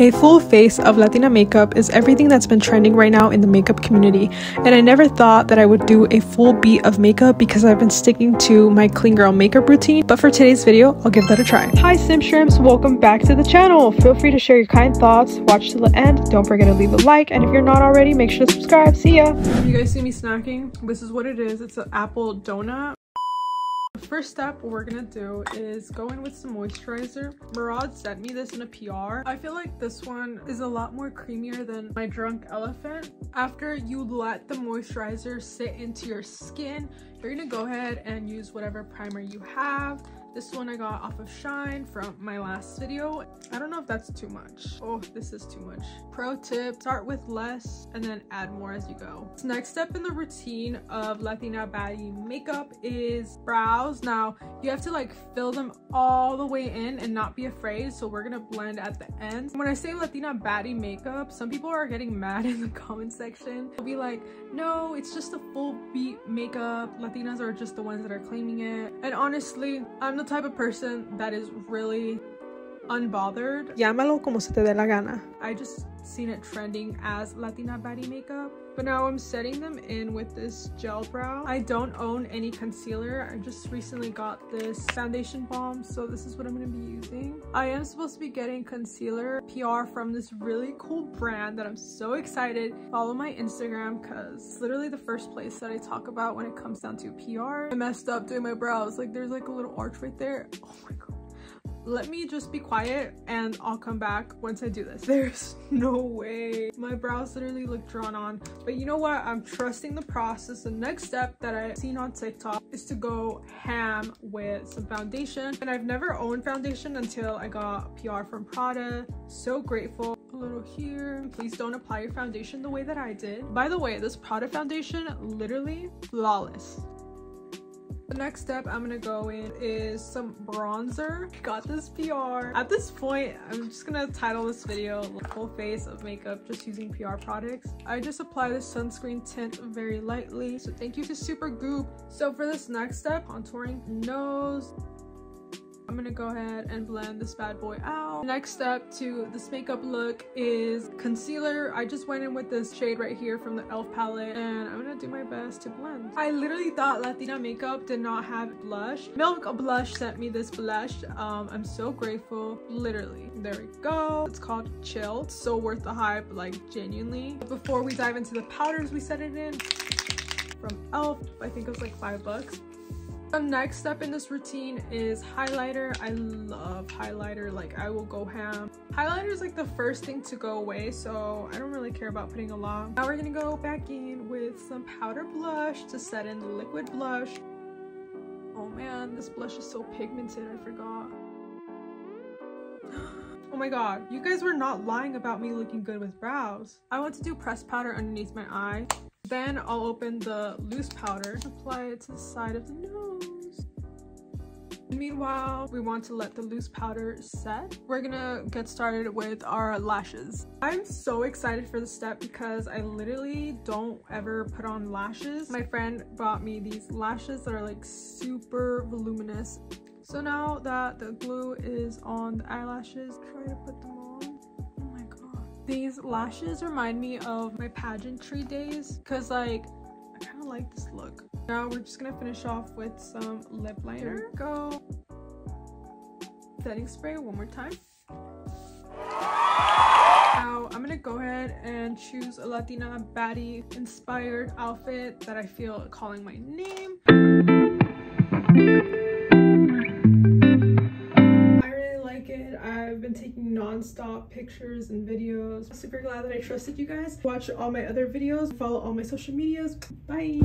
A full face of Latina makeup is everything that's been trending right now in the makeup community, and I never thought that I would do a full beat of makeup because I've been sticking to my clean girl makeup routine, but for today's video, I'll give that a try. Hi Simp Shrimps, welcome back to the channel. Feel free to share your kind thoughts, watch till the end, don't forget to leave a like, and if you're not already, make sure to subscribe. See ya! You guys see me snacking? This is what it is. It's an apple donut first step we're gonna do is go in with some moisturizer. Murad sent me this in a pr i feel like this one is a lot more creamier than my drunk elephant. After you let the moisturizer sit into your skin you're gonna go ahead and use whatever primer you have this one I got off of Shein from my last video. I don't know if that's too much. Oh, this is too much. Pro tip, start with less and then add more as you go. Next step in the routine of Latina Baddie makeup is brows. Now, you have to like fill them all the way in and not be afraid. So we're gonna blend at the end. When I say Latina Baddie makeup, some people are getting mad in the comment section. They'll be like, no, it's just a full beat makeup. Latinas are just the ones that are claiming it. And honestly, I'm the type of person that is really unbothered. Llámalo como se te dé la gana. I just seen it trending as Latina Baddie makeup. But now I'm setting them in with this gel brow. I don't own any concealer. I just recently got this foundation balm. So this is what I'm going to be using. I am supposed to be getting concealer PR from this really cool brand that I'm so excited. Follow my Instagram because it's literally the first place that I talk about when it comes down to PR. I messed up doing my brows. Like there's like a little arch right there. Oh my god let me just be quiet and I'll come back once I do this. There's no way. My brows literally look drawn on. But you know what? I'm trusting the process. The next step that I've seen on TikTok is to go ham with some foundation. And I've never owned foundation until I got PR from Prada. So grateful. A little here. Please don't apply your foundation the way that I did. By the way, this Prada foundation, literally flawless. The next step I'm gonna go in is some bronzer. Got this PR. At this point, I'm just gonna title this video full face of makeup just using PR products. I just apply this sunscreen tint very lightly. So thank you to Supergoop. So for this next step, contouring nose, I'm gonna go ahead and blend this bad boy out. Next step to this makeup look is concealer. I just went in with this shade right here from the e.l.f. palette and I'm gonna do my best to blend. I literally thought Latina makeup did not have blush. Milk Blush sent me this blush. Um, I'm so grateful. Literally. There we go. It's called Chill. It's so worth the hype, like genuinely. Before we dive into the powders we set it in from e.l.f. I think it was like five bucks. The next step in this routine is highlighter. I love highlighter, like I will go ham. Highlighter is like the first thing to go away, so I don't really care about putting a lot. Now we're gonna go back in with some powder blush to set in the liquid blush. Oh man, this blush is so pigmented, I forgot. Oh my god, you guys were not lying about me looking good with brows. I want to do pressed powder underneath my eye. Then I'll open the loose powder, apply it to the side of the nose. Meanwhile, we want to let the loose powder set. We're gonna get started with our lashes. I'm so excited for this step because I literally don't ever put on lashes. My friend bought me these lashes that are like super voluminous. So now that the glue is on the eyelashes, try to put them on. These lashes remind me of my pageantry days because like I kind of like this look. Now we're just gonna finish off with some lip liner. go. Setting spray one more time. Now I'm gonna go ahead and choose a Latina baddie inspired outfit that I feel calling my name. Pictures and videos. I'm super glad that I trusted you guys. Watch all my other videos, follow all my social medias. Bye!